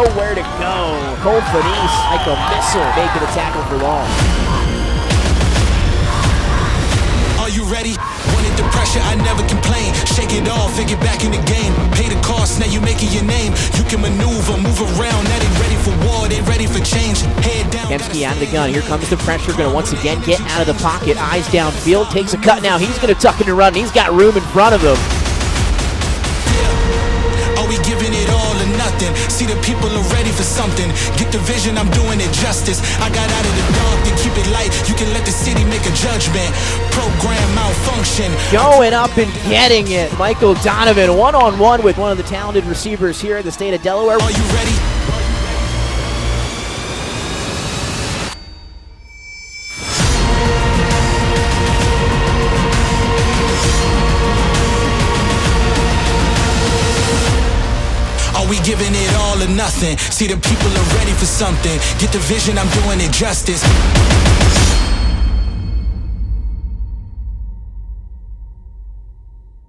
nowhere to go. Cole Fenice like a missile making a tackle for long. Are you ready? Wanted the pressure, I never complain. Shake it off and get back in the game. Pay the cost, now you're making your name. You can maneuver, move around. Now they ready for war, they ready for change. Head down. Kempski out of the gun. Here comes the pressure. Going to once again get out of the pocket. Eyes downfield. Takes a cut now. He's going to tuck and run. He's got room in front of him. Something. Get the vision, I'm doing it justice. I got out of the dark to keep it light. You can let the city make a judgment. Program malfunction. Going up and getting it. Michael Donovan one on one with one of the talented receivers here in the state of Delaware. Are you ready? We giving it all or nothing? See the people are ready for something. Get the vision, I'm doing it justice.